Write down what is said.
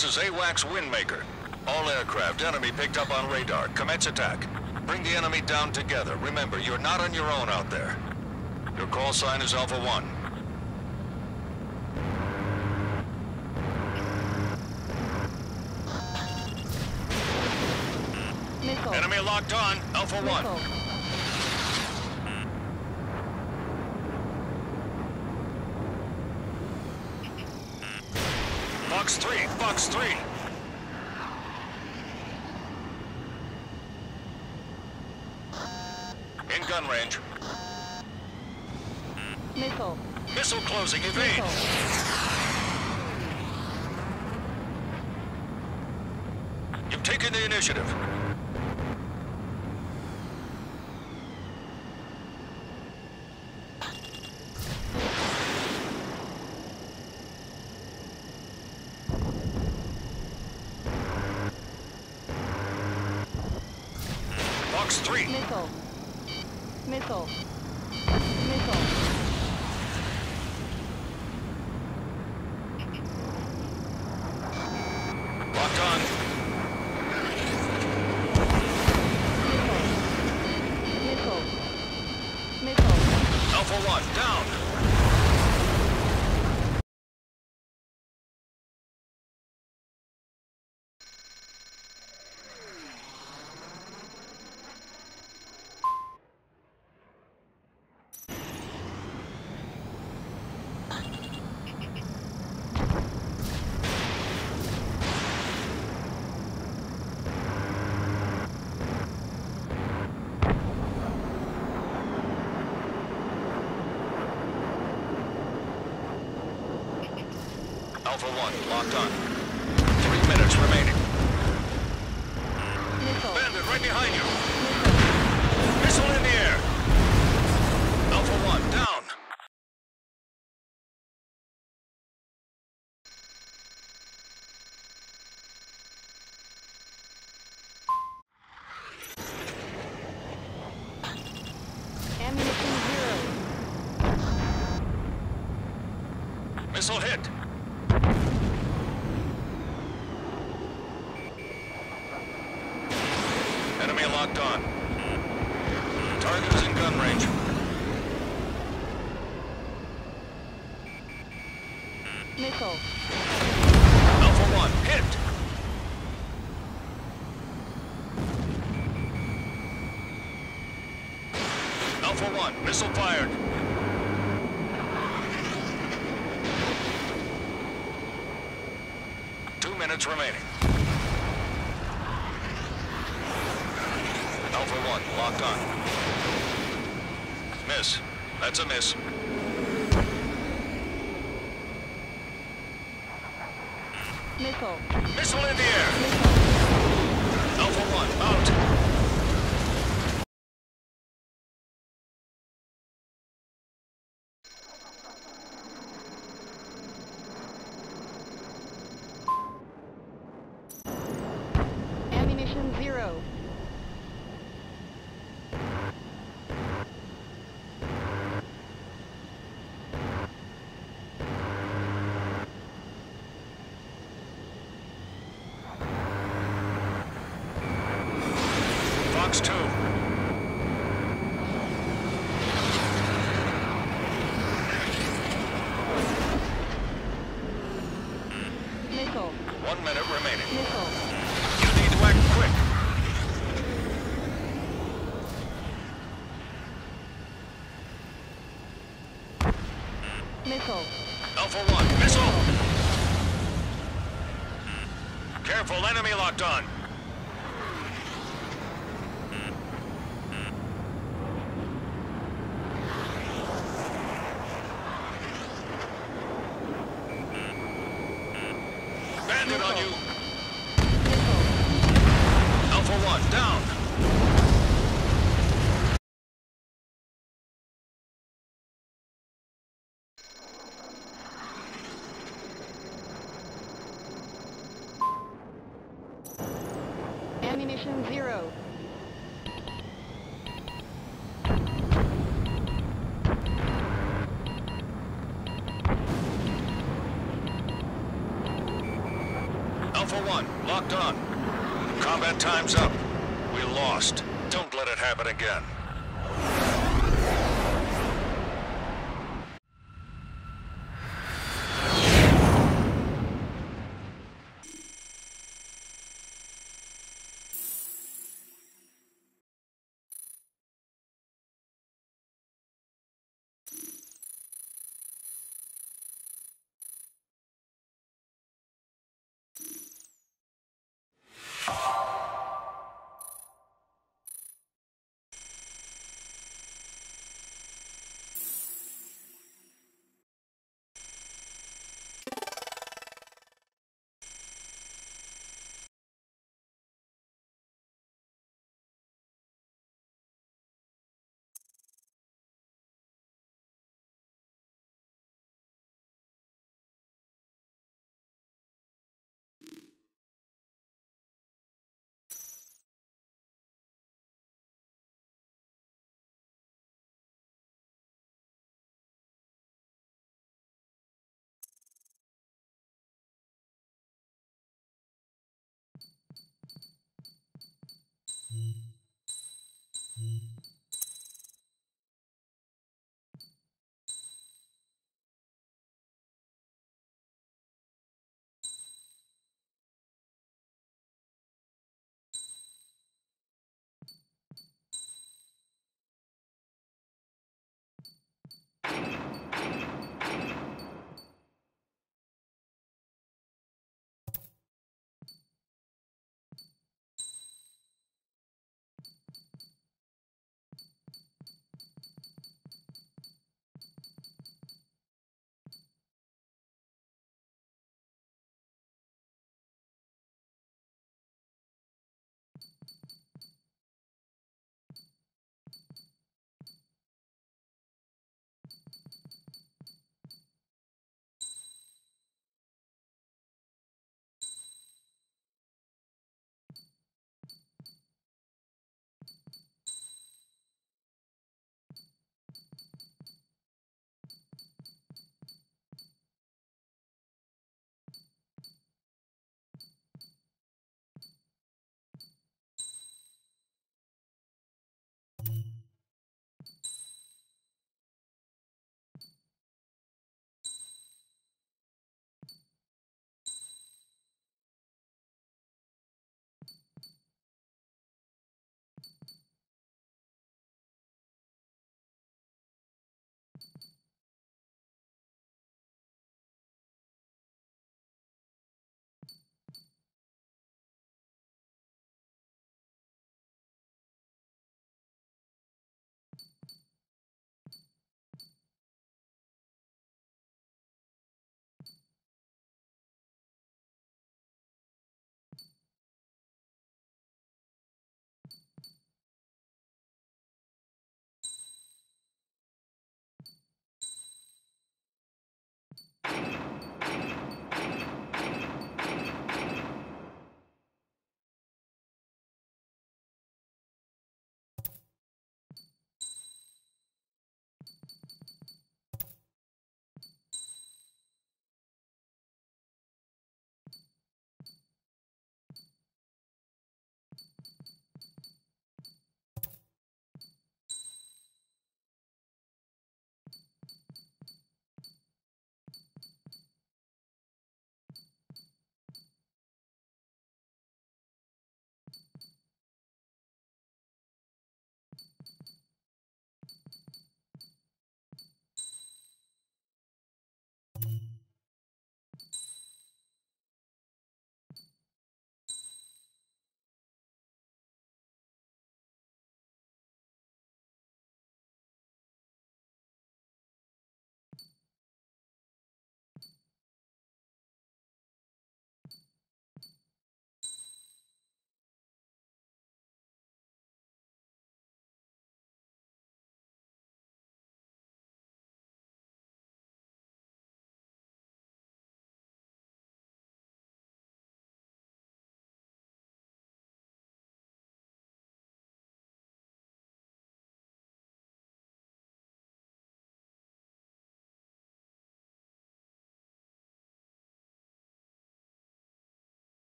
This is AWACS Windmaker. All aircraft, enemy picked up on radar. Commence attack. Bring the enemy down together. Remember, you're not on your own out there. Your call sign is Alpha 1. Enemy locked on. Alpha 1. Fox 3. Fox 3. In gun range. Missile. Missile closing. Evade. Missile. You've taken the initiative. Fox 3. Missile. Missile. Missile. Locked on. Missile. Missile. Alpha 1, down. Alpha 1, locked on. Three minutes remaining. Missile. Bandit, right behind you. Missile in the air. Alpha 1, down. Ammunition zero. Missile hit. Enemy locked on. Target is in gun range. Missile. Alpha 1, hit. Alpha 1, missile fired. Two minutes remaining. Alpha 1, locked on. Miss. That's a miss. Missile. Missile in the air. Missile. Alpha 1, out. Ammunition zero. Fox 2. Missile. One minute remaining. Missile. You need to act quick. Missile. Alpha 1, missile! Hmm. Careful, enemy locked on. Zero. Alpha 1, locked on. Combat time's up. We lost. Don't let it happen again.